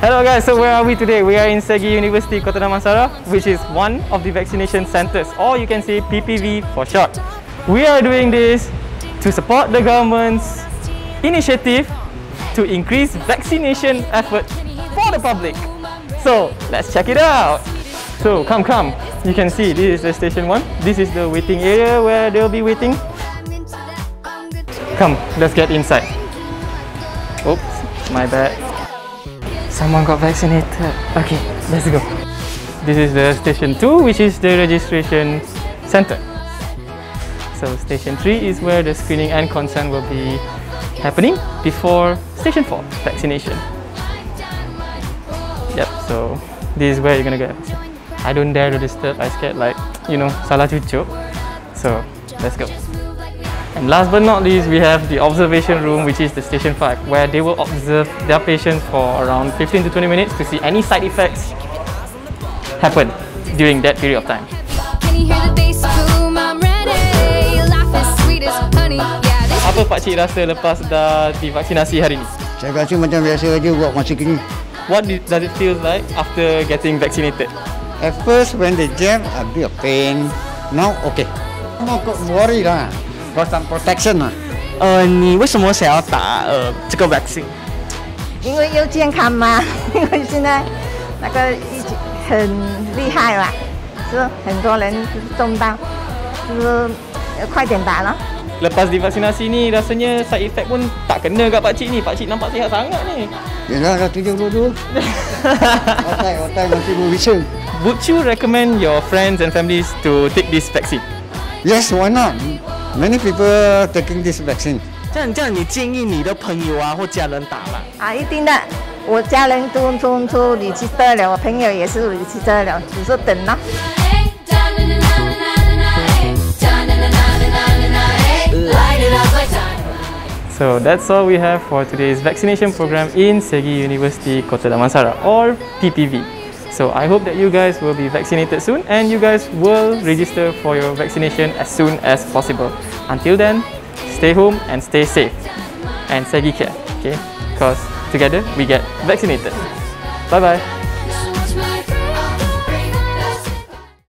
Hello guys, so where are we today? We are in Segi University Kota Damansara, which is one of the vaccination centres, or you can say PPV for short. We are doing this to support the government's initiative to increase vaccination effort for the public. So let's check it out. So come, come. You can see this is the station one. This is the waiting area where they'll be waiting. Come, let's get inside. Oops, my bad. Someone got vaccinated. Okay, let's go. This is the station 2, which is the registration center. So station 3 is where the screening and consent will be happening before station 4, vaccination. Yep, so this is where you're gonna get. I don't dare to disturb, I scared like, you know, salah cucuk. So, let's go. And last but not least, we have the observation room, which is the station 5, where they will observe their patients for around 15 to 20 minutes to see any side effects happen during that period of time. Apa Pak Cik rasa lepas dah divaksinasi hari ni? Saya rasa macam biasa aja buat masa kini. What did, does it feel like after getting vaccinated? At first when they jam, a bit of pain. Now okay. Not worry lah. Got some protection lah. 呃，你为什么想要打呃这个 vaccine？因为又健康嘛，因为现在那个疫情很厉害嘛，是很多人中到，就是呃快点打了。 Lepas divaksinasi ni rasanya side effect pun tak kena kat Pak Cik ni. Pak Cik nampak sihat sangat ni. Yalah dah 72. otak otak masih berbisa. Would you recommend your friends and families to take this vaccine? Yes, why not? Many people taking this vaccine. 这样这样，你建议你的朋友啊或家人打吗？啊，一定的，我家人都都都你去得了，我朋友也是你去得了，只是等咯。 Light it up like So that's all we have for today's vaccination program in Segi University Kota Damansara or PPV. So I hope that you guys will be vaccinated soon and you guys will register for your vaccination as soon as possible. Until then, stay home and stay safe. And Segi care, okay? Because together we get vaccinated. Bye bye.